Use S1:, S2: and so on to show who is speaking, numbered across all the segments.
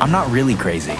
S1: I'm not really crazy.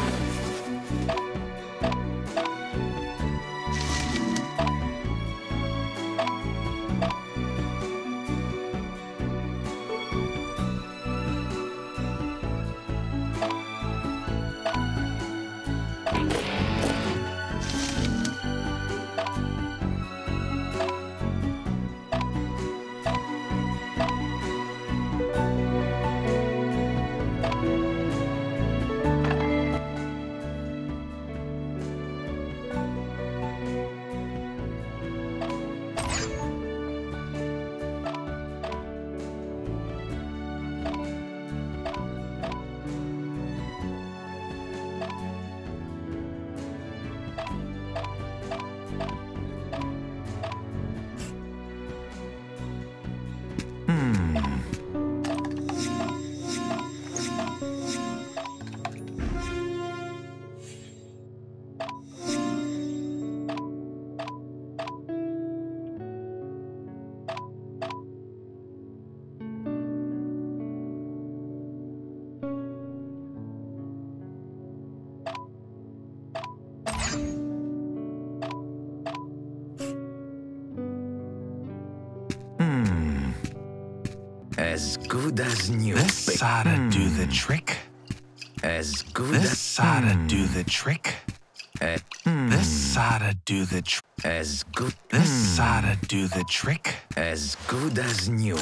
S2: As good as new.
S3: This oughta hmm. do the trick.
S2: As good
S3: This
S2: as
S3: oughta hmm. do the trick.
S2: Eh, hmm.
S3: This oughta do the trick.
S2: as good
S3: This oughta do the trick.
S2: as good as new.